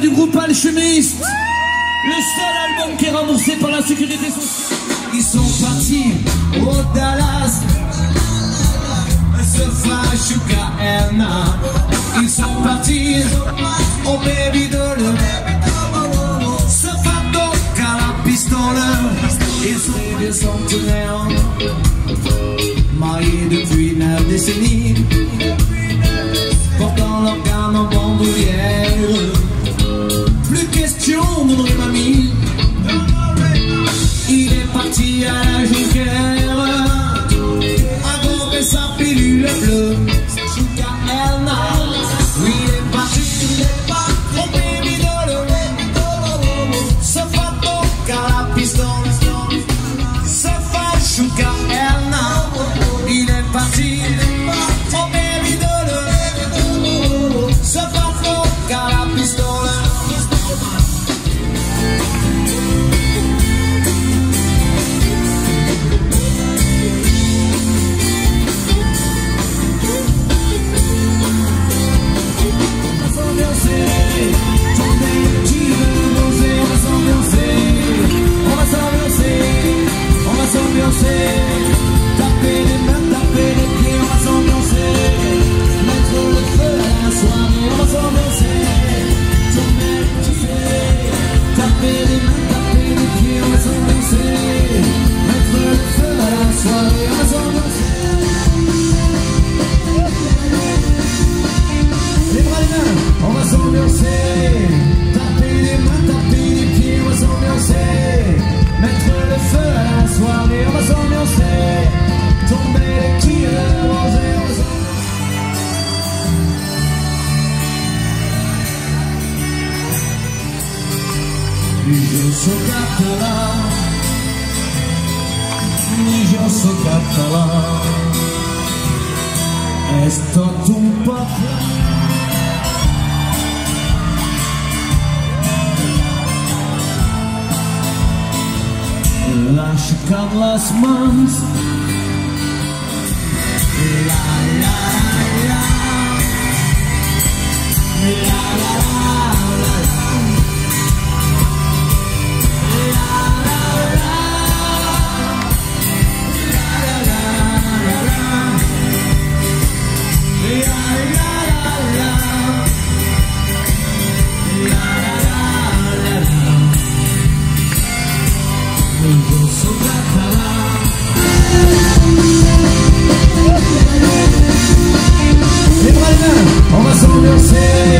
Du groupe Alchimiste. Le seul album qui est remboursé par la sécurité sociale. Ils sont partis au Dallas. Se Sugar Erna. Ils sont partis au Baby Doll. Se Fato la pistole. Ils sont des centenaires. Mariés depuis neuf décennies. você. Nici eu sou catalã. Nici eu sou catalã. És tot papo poble L'aixecant les mans see.